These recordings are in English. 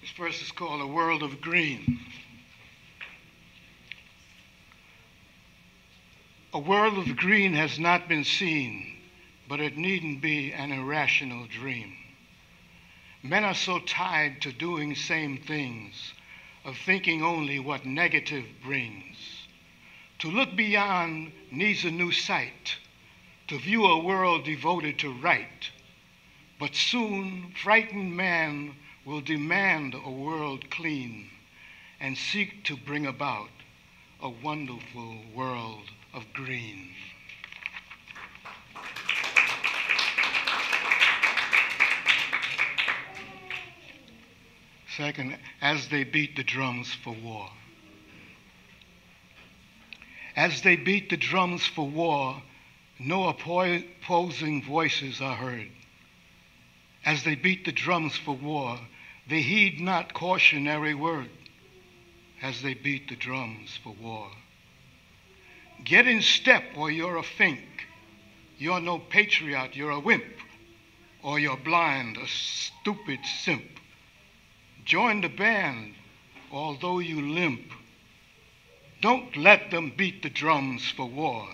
This verse is called A World of Green. A world of green has not been seen, but it needn't be an irrational dream. Men are so tied to doing same things, of thinking only what negative brings. To look beyond needs a new sight, to view a world devoted to right. But soon, frightened man will demand a world clean and seek to bring about a wonderful world of green. Second, as they beat the drums for war. As they beat the drums for war, no opposing voices are heard. As they beat the drums for war, they heed not cautionary word as they beat the drums for war. Get in step or you're a fink. You're no patriot, you're a wimp. Or you're blind, a stupid simp. Join the band, although you limp. Don't let them beat the drums for war.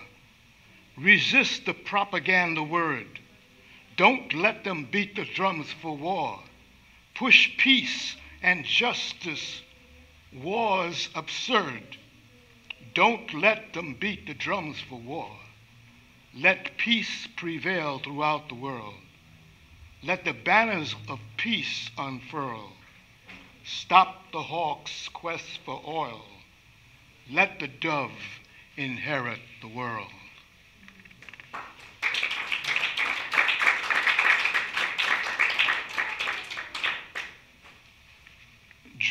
Resist the propaganda word. Don't let them beat the drums for war. Push peace and justice. War's absurd. Don't let them beat the drums for war. Let peace prevail throughout the world. Let the banners of peace unfurl. Stop the hawk's quest for oil. Let the dove inherit the world.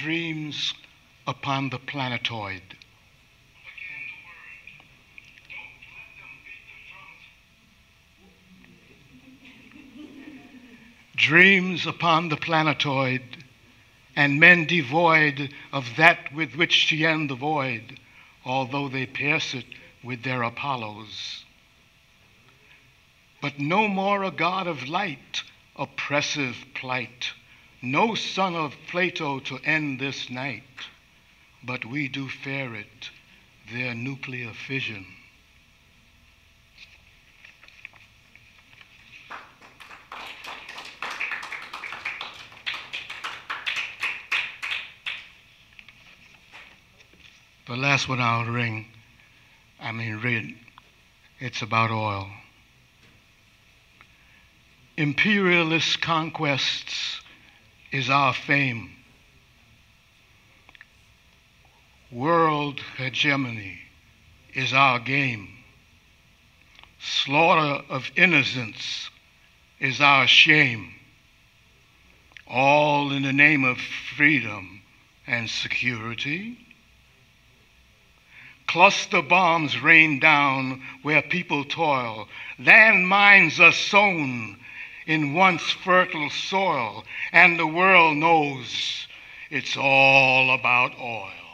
Dreams upon the planetoid. dreams upon the planetoid, and men devoid of that with which to end the void, although they pierce it with their Apollos. But no more a god of light, oppressive plight, no son of Plato to end this night, but we do fear it, their nuclear fission. The last one I'll ring, I mean read, it's about oil. Imperialist conquests is our fame. World hegemony is our game. Slaughter of innocence is our shame. All in the name of freedom and security. Cluster bombs rain down where people toil. Land mines are sown in once fertile soil, and the world knows it's all about oil.